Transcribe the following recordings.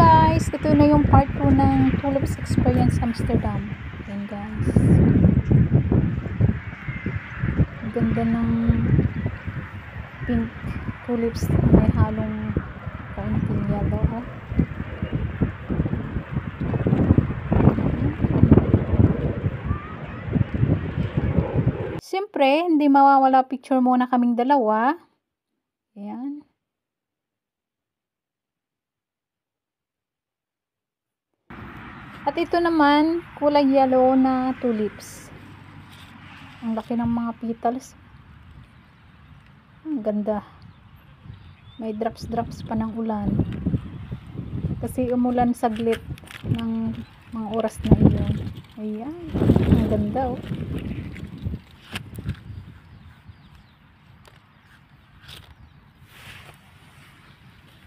guys, ito na yung part 2 ng Tulips Experience Amsterdam. Ayan guys. Ganda ng pink tulips na may halong kaunting yellow. Oh. Siyempre, hindi mawawala picture muna kaming dalawa. Ayan. At ito naman, kulay yellow na tulips. Ang laki ng mga petals. Ang ganda. May drops-drops pa ng ulan. Kasi umulan saglit ng mga oras na iyon. Ayan. Ang ganda oh.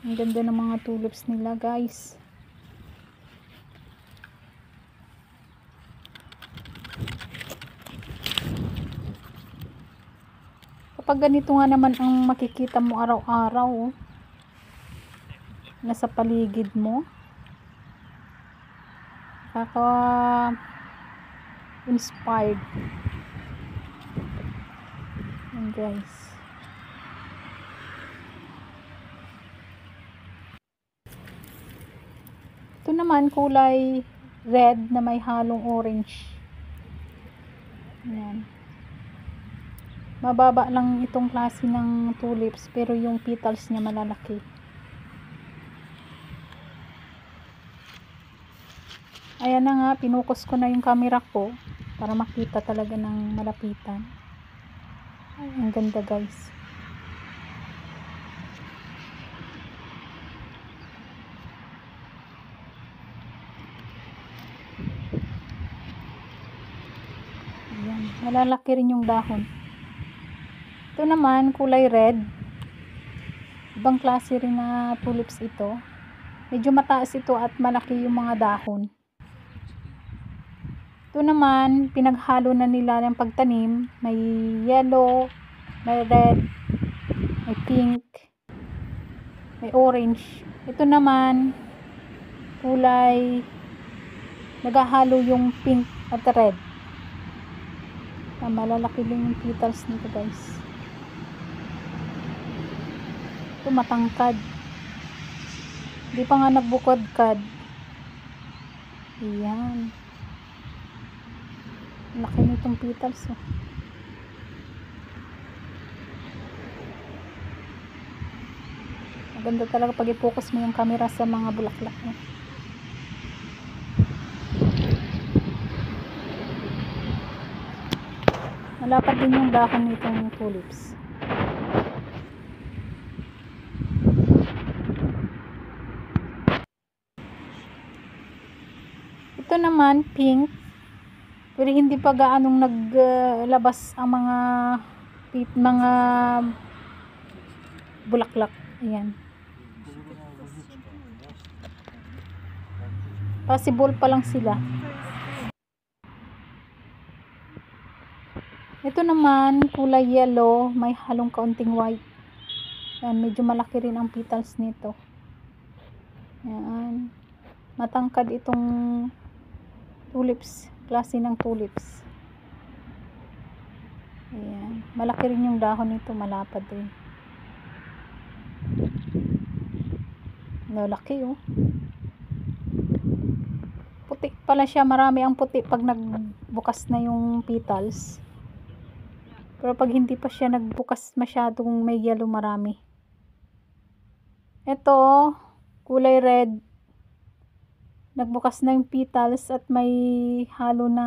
Ang ganda ng mga tulips nila guys. Kapag ganito nga naman ang makikita mo araw-araw, oh, nasa paligid mo, kaka inspired. Yan guys. Ito naman kulay red na may halong orange. Yan. Mababa lang itong klase ng tulips pero yung petals niya malalaki. Ayan na nga, pinukos ko na yung camera ko para makita talaga ng malapitan. Ay, ang ganda guys. Ayan, malalaki rin yung dahon. Ito naman, kulay red. Ibang klase rin na tulips ito. Medyo mataas ito at malaki yung mga dahon. Ito naman, pinaghalo na nila ng pagtanim. May yellow, may red, may pink, may orange. Ito naman, kulay, naghahalo yung pink at red. Ah, malalaki din yung petals nito guys. Ito matangkad. Hindi pa nga nagbukod-kad. Ayan. Laki nitong petals oh. Maganda talaga pag i-focus mo yung camera sa mga bulaklak mo. Malapad din yung dahon nitong tulips. Ito naman pink. Pero hindi pa gaanong naglabas ang mga mga bulaklak. Ayan. Possible pa lang sila. Ito naman, kulay yellow, may halong kaunting white. Yan, medyo malaki rin ang petals nito. Yan. Matangkad itong tulips, klase ng tulips. Ayan. Malaki rin yung dahon nito, malapad rin. Lalaki oh. Puti pala siya, marami ang puti pag nagbukas na yung petals. Pero pag hindi pa siya nagbukas masyadong may yellow marami. Ito, kulay red. Nagbukas na yung petals at may halo na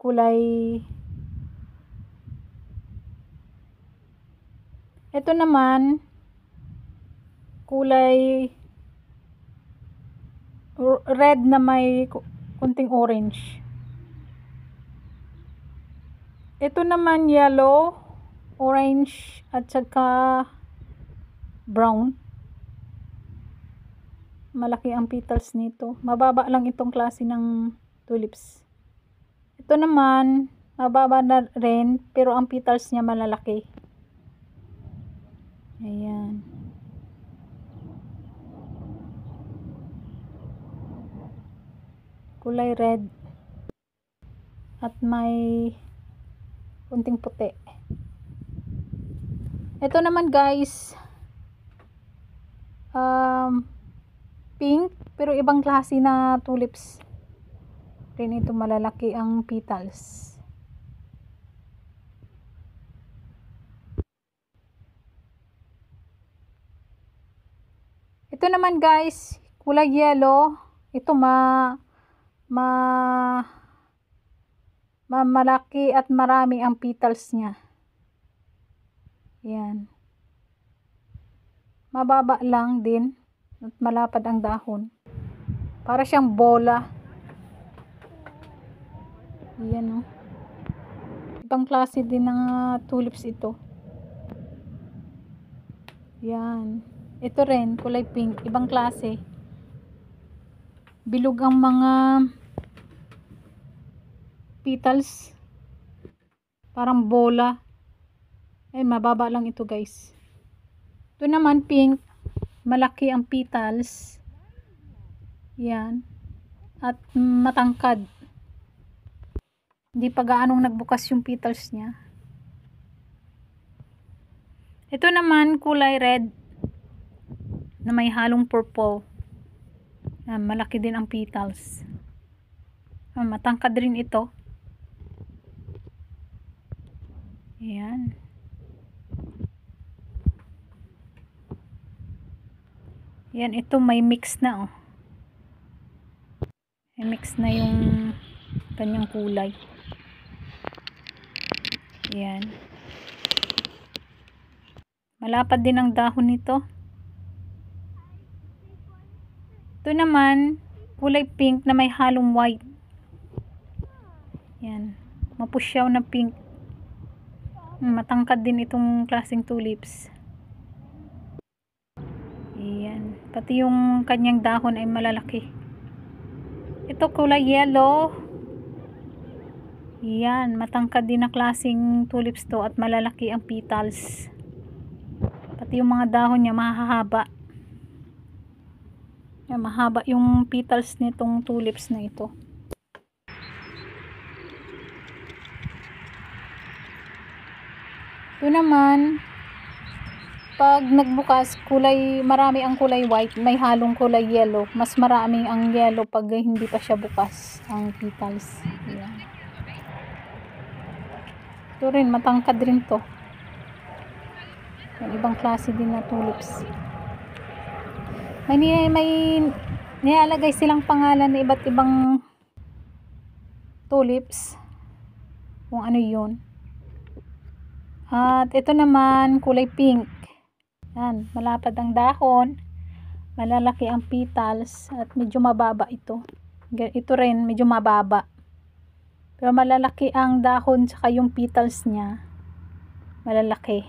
kulay. Ito naman, kulay red na may kunting orange. Ito naman yellow, orange, at saka brown malaki ang petals nito. Mababa lang itong klase ng tulips. Ito naman, mababa na rin, pero ang petals niya malalaki. Ayan. Kulay red. At may kunting puti. Ito naman guys, pink pero ibang klase na tulips. Rin ito malalaki ang petals. Ito naman guys kulay yellow ito ma ma, ma malaki at marami ang petals niya. Yan. Mababa lang din at malapad ang dahon para siyang bola yan o oh. ibang klase din ng uh, tulips ito yan ito rin, kulay pink. Ibang klase. Bilog ang mga petals. Parang bola. Ay, mababa lang ito guys. Ito naman pink. Malaki ang petals. Yan. At matangkad. Hindi pa gaanong nagbukas yung petals niya. Ito naman kulay red na may halong purple. Yan, malaki din ang petals. Yan, matangkad rin ito. Ayan. Yan, ito may mix na oh. May mix na yung kanyang kulay. Yan. Malapad din ang dahon nito. Ito naman, kulay pink na may halong white. Yan. Mapusyaw na pink. Hmm, matangkad din itong klaseng tulips. Yan. Pati yung kanyang dahon ay malalaki. Ito kulay yellow. Yan. Matangkad din na klaseng tulips to at malalaki ang petals. Pati yung mga dahon niya mahahaba. Yan, mahaba yung petals nitong tulips na ito. Ito naman, pag nagbukas, kulay, marami ang kulay white, may halong kulay yellow. Mas marami ang yellow pag hindi pa siya bukas, ang petals. Yan. Ito rin, matangkad rin to. Yung ibang klase din na tulips. May, may nilalagay silang pangalan na iba't ibang tulips. Kung ano yun. At ito naman, kulay pink. Yan, malapad ang dahon. Malalaki ang petals. At medyo mababa ito. Ito rin, medyo mababa. Pero malalaki ang dahon saka yung petals niya. Malalaki.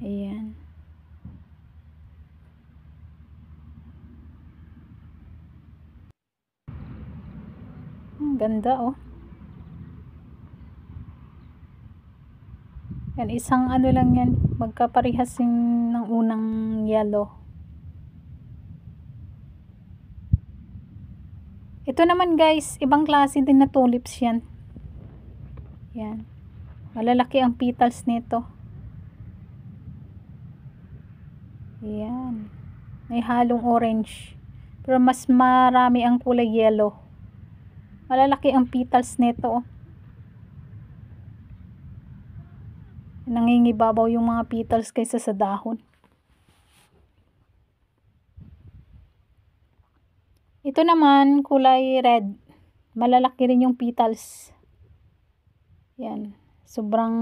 Ayan. Ang ganda oh. Yan, isang ano lang yan. Magkaparehas yung ng unang yellow. Ito naman guys, ibang klase din na tulips yan. Yan. Malalaki ang petals nito. Ayan. May halong orange. Pero mas marami ang kulay yellow. Malalaki ang petals nito. Oh. Nangingibabaw yung mga petals kaysa sa dahon. Ito naman kulay red. Malalaki rin yung petals. Yan. Sobrang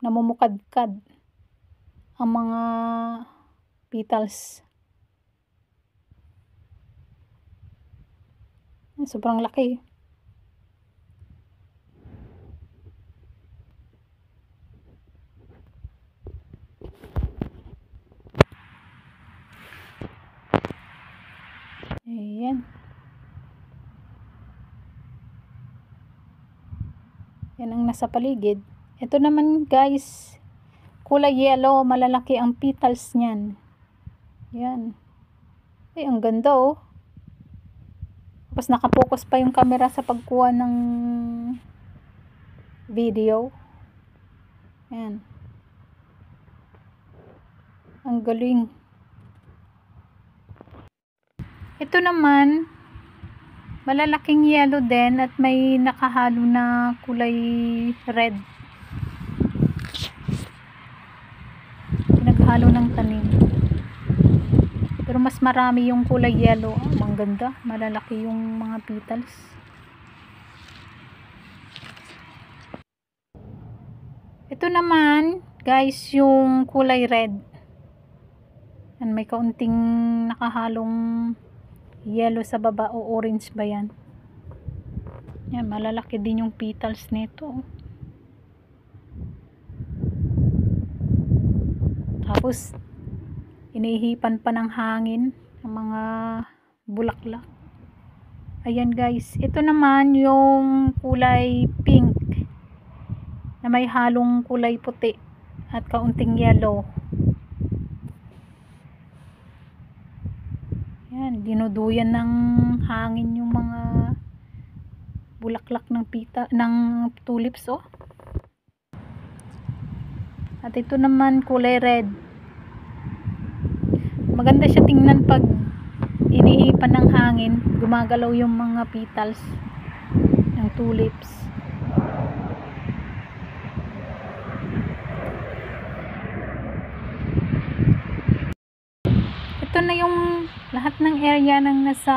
namumukadkad ang mga petals. Sobrang laki. Ayan. Yan ang nasa paligid. Ito naman guys, kulay yellow, malalaki ang petals niyan. Yan. Ay, ang ganda oh. Tapos nakapokus pa yung camera sa pagkuha ng video. Ayan. Ang galing. Ito naman, malalaking yellow din at may nakahalo na kulay red. Pinaghalo ng tanim. Pero mas marami yung kulay yellow. Oh, ang ganda. Malalaki yung mga petals. Ito naman, guys, yung kulay red. Yan, may kaunting nakahalong yellow sa baba o orange ba yan. Yan, malalaki din yung petals nito. Tapos, inihipan pa ng hangin ang mga bulaklak. Ayan guys, ito naman yung kulay pink na may halong kulay puti at kaunting yellow. Yan, dinuduyan ng hangin yung mga bulaklak ng pita ng tulips oh. At ito naman kulay red. Maganda siya tingnan pag inihipan ng hangin, gumagalaw yung mga petals ng tulips. Ito na yung lahat ng area ng nasa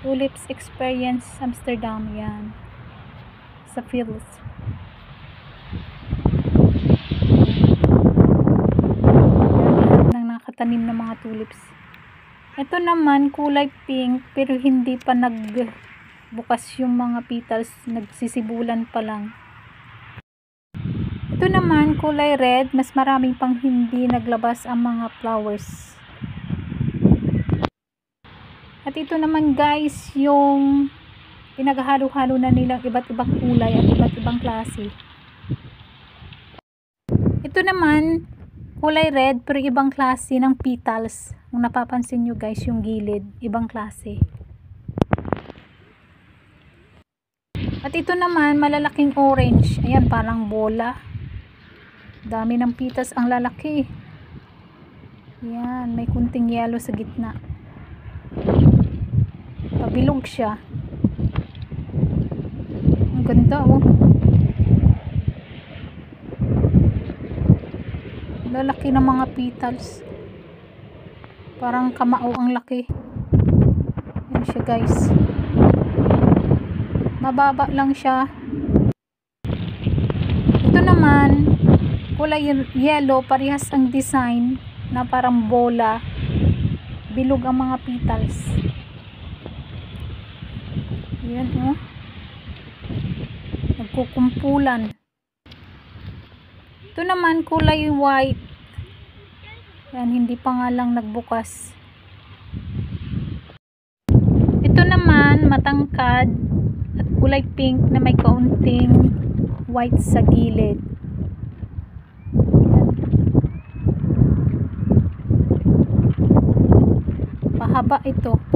Tulips Experience Amsterdam yan. Sa fields. Ng nakatanim ng mga tulips. Ito naman kulay pink pero hindi pa nagbukas yung mga petals, nagsisibulan pa lang. Ito naman kulay red, mas maraming pang hindi naglabas ang mga flowers. At ito naman guys, yung pinaghalo-halo na nilang iba't ibang kulay at iba't ibang klase. Ito naman, kulay red pero ibang klase ng petals. Kung napapansin nyo guys, yung gilid, ibang klase. At ito naman, malalaking orange. Ayan, parang bola. Dami ng petals ang lalaki. Ayan, may kunting yellow sa gitna. Pabilog siya. Ang ganda oh. Lalaki ng mga petals. Parang kamao ang laki. Yan siya guys. Mababa lang siya. Ito naman, kulay yellow, parehas ang design na parang bola. Bilog ang mga petals. Yan oh. Nagkukumpulan. Ito naman kulay white. Yan, hindi pa nga lang nagbukas. Ito naman matangkad at kulay pink na may kaunting white sa gilid. Pahaba ito.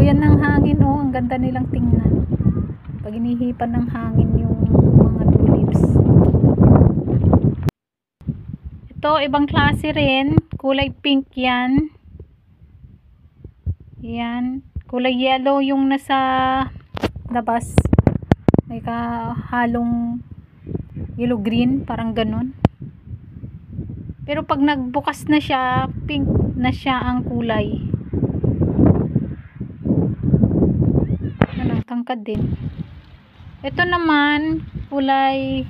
Dinuduyan ng hangin oh. Ang ganda nilang tingnan. Pag inihipan ng hangin yung mga tulips. Ito, ibang klase rin. Kulay pink yan. Yan. Kulay yellow yung nasa labas. May kahalong yellow green. Parang ganun. Pero pag nagbukas na siya, pink na siya ang kulay. Tangkad din. Ito naman, kulay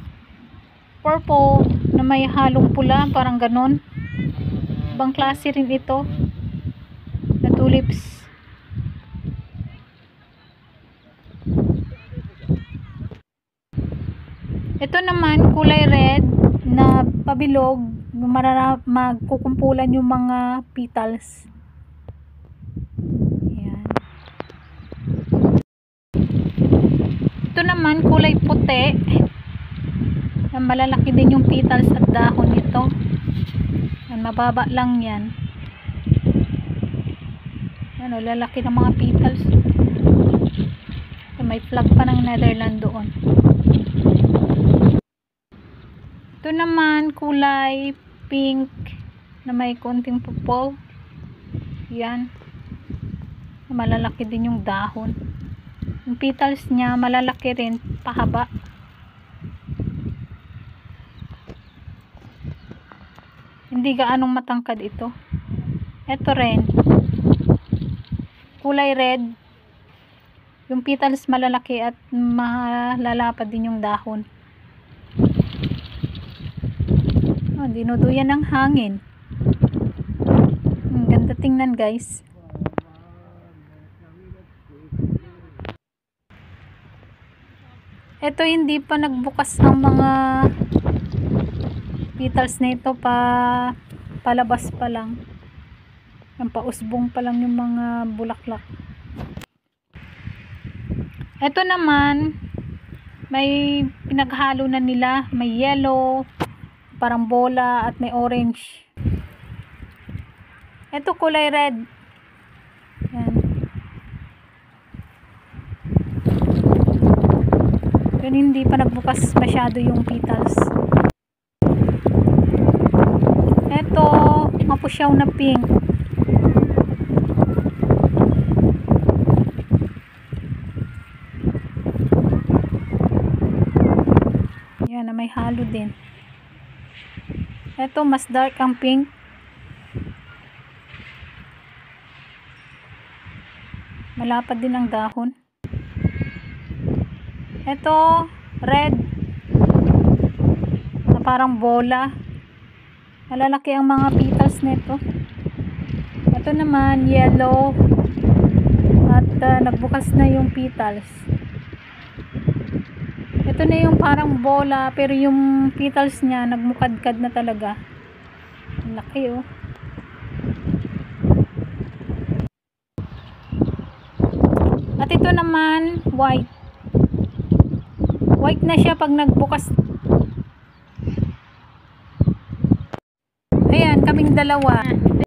purple na may halong pula, parang ganon. Ibang klase rin ito na tulips. Ito naman, kulay red na pabilog, magkukumpulan yung mga petals. Ayan. Ito naman, kulay puti malalaki din yung petals at dahon nito. Yan, mababa lang yan. Oh, lalaki ng mga petals. May flag pa ng Netherlands doon. Ito naman, kulay pink na may konting purple. Yan. Malalaki din yung dahon. Yung petals niya, malalaki rin, pahaba. Hindi gaanong matangkad ito. Ito rin. Kulay red. Yung petals malalaki at malalapad din yung dahon. Oh, dinuduyan ng hangin. Ang ganda tingnan guys. Ito hindi pa nagbukas ang mga petals na ito pa palabas pa lang. Ang pausbong pa lang yung mga bulaklak. Ito naman may pinaghalo na nila, may yellow, parang bola at may orange. Ito kulay red. Yan. Yun hindi pa nagbukas masyado yung petals. Ito, mapusyaw na pink. Yan na may halo din. Ito mas dark ang pink. Malapad din ang dahon. Ito red. Na parang bola. Malalaki ang mga petals nito. Ito naman yellow. At uh, nagbukas na yung petals. Ito na yung parang bola pero yung petals niya nagmukadkad na talaga. Laki oh. At ito naman white. White na siya pag nagbukas. Ayan, kaming dalawa.